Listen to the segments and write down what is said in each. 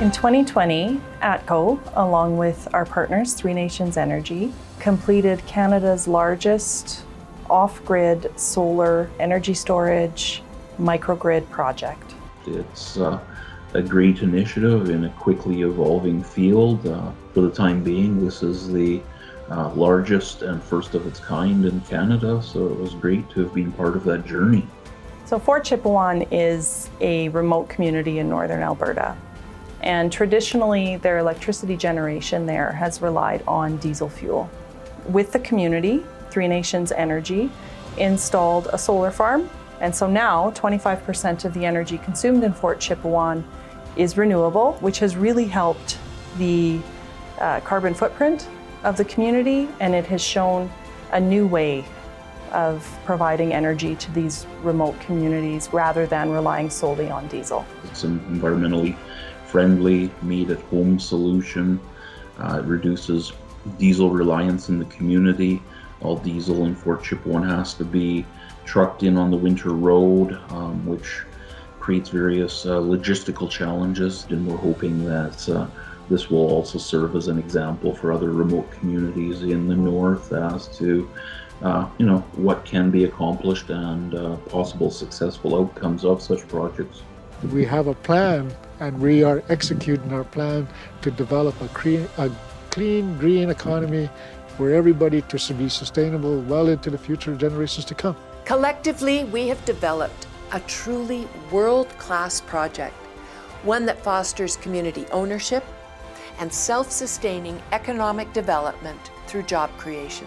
In 2020, ATCO, along with our partners, Three Nations Energy, completed Canada's largest off grid solar energy storage microgrid project. It's uh, a great initiative in a quickly evolving field. Uh, for the time being, this is the uh, largest and first of its kind in Canada, so it was great to have been part of that journey. So, Fort Chipewyan is a remote community in northern Alberta. And traditionally, their electricity generation there has relied on diesel fuel. With the community, Three Nations Energy installed a solar farm. And so now 25% of the energy consumed in Fort Chipewyan is renewable, which has really helped the uh, carbon footprint of the community. And it has shown a new way of providing energy to these remote communities rather than relying solely on diesel. It's environmentally friendly, made at home solution. Uh, it reduces diesel reliance in the community. All diesel in Fort Chipewyan has to be trucked in on the winter road, um, which creates various uh, logistical challenges. And we're hoping that uh, this will also serve as an example for other remote communities in the north as to uh, you know what can be accomplished and uh, possible successful outcomes of such projects. We have a plan and we are executing our plan to develop a clean, a clean green economy for everybody to be sustainable well into the future generations to come. Collectively, we have developed a truly world-class project, one that fosters community ownership and self-sustaining economic development through job creation,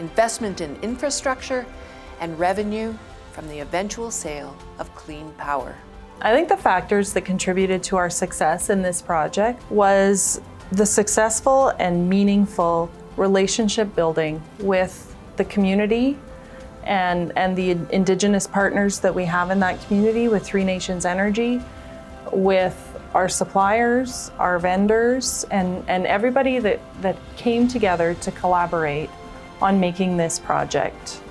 investment in infrastructure, and revenue from the eventual sale of clean power. I think the factors that contributed to our success in this project was the successful and meaningful relationship building with the community and, and the Indigenous partners that we have in that community with Three Nations Energy, with our suppliers, our vendors, and, and everybody that, that came together to collaborate on making this project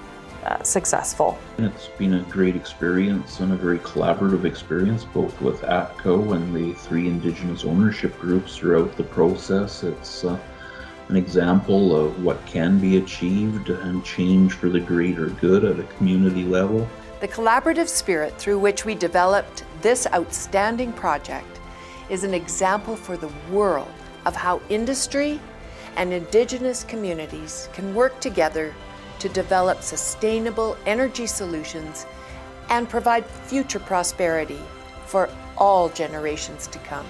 uh, successful. It's been a great experience and a very collaborative experience, both with ATCO and the three Indigenous ownership groups throughout the process. It's uh, an example of what can be achieved and change for the greater good at a community level. The collaborative spirit through which we developed this outstanding project is an example for the world of how industry and Indigenous communities can work together to develop sustainable energy solutions and provide future prosperity for all generations to come.